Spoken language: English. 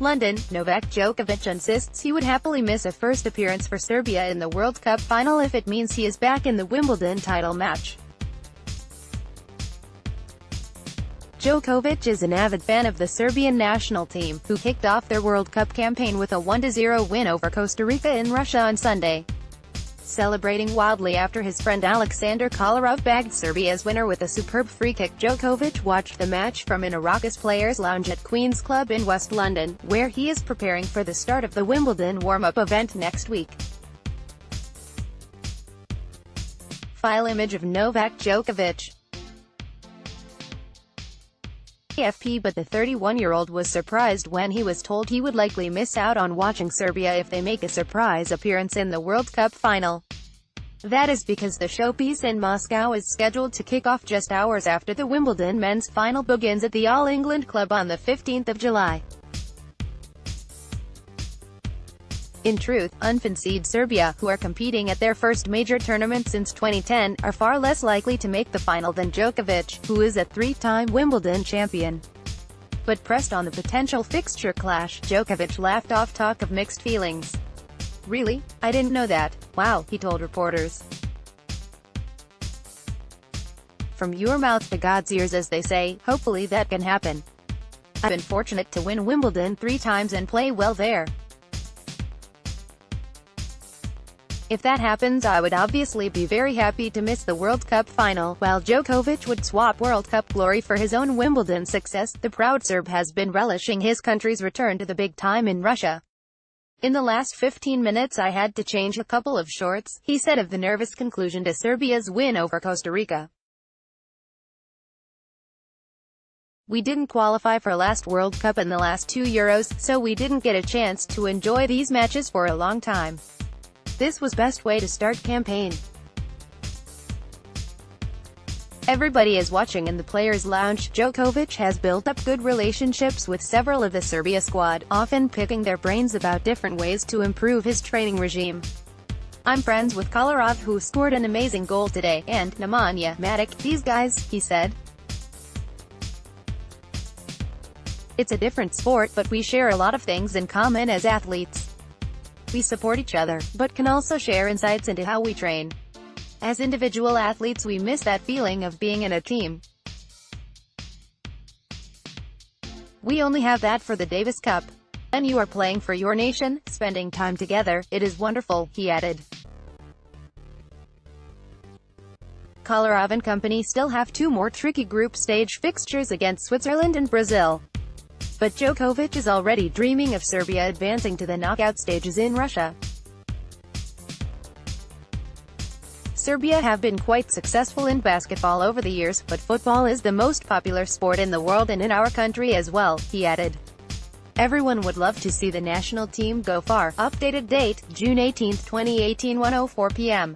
London, Novak Djokovic insists he would happily miss a first appearance for Serbia in the World Cup final if it means he is back in the Wimbledon title match. Djokovic is an avid fan of the Serbian national team, who kicked off their World Cup campaign with a 1-0 win over Costa Rica in Russia on Sunday. Celebrating wildly after his friend Aleksandar Kolarov bagged Serbia's winner with a superb free kick Djokovic watched the match from an Arrakis Players Lounge at Queen's Club in West London, where he is preparing for the start of the Wimbledon warm-up event next week. File image of Novak Djokovic AFP but the 31-year-old was surprised when he was told he would likely miss out on watching Serbia if they make a surprise appearance in the World Cup final. That is because the showpiece in Moscow is scheduled to kick off just hours after the Wimbledon men's final begins at the All England Club on the 15th of July. In truth, unfancied Serbia, who are competing at their first major tournament since 2010, are far less likely to make the final than Djokovic, who is a three-time Wimbledon champion. But pressed on the potential fixture clash, Djokovic laughed off talk of mixed feelings. Really? I didn't know that. Wow, he told reporters. From your mouth to God's ears as they say, hopefully that can happen. I've been fortunate to win Wimbledon three times and play well there. If that happens I would obviously be very happy to miss the World Cup final, while Djokovic would swap World Cup glory for his own Wimbledon success, the proud Serb has been relishing his country's return to the big time in Russia. In the last 15 minutes I had to change a couple of shorts, he said of the nervous conclusion to Serbia's win over Costa Rica. We didn't qualify for last World Cup and the last two Euros, so we didn't get a chance to enjoy these matches for a long time. This was best way to start campaign. Everybody is watching in the players' lounge. Djokovic has built up good relationships with several of the Serbia squad, often picking their brains about different ways to improve his training regime. I'm friends with Kolarov who scored an amazing goal today, and Nemanja Matic, these guys, he said. It's a different sport, but we share a lot of things in common as athletes. We support each other, but can also share insights into how we train. As individual athletes we miss that feeling of being in a team. We only have that for the Davis Cup. When you are playing for your nation, spending time together, it is wonderful, he added. Kolarov and company still have two more tricky group stage fixtures against Switzerland and Brazil. But Djokovic is already dreaming of Serbia advancing to the knockout stages in Russia. Serbia have been quite successful in basketball over the years, but football is the most popular sport in the world and in our country as well, he added. Everyone would love to see the national team go far. Updated date, June 18, 2018 104 p.m.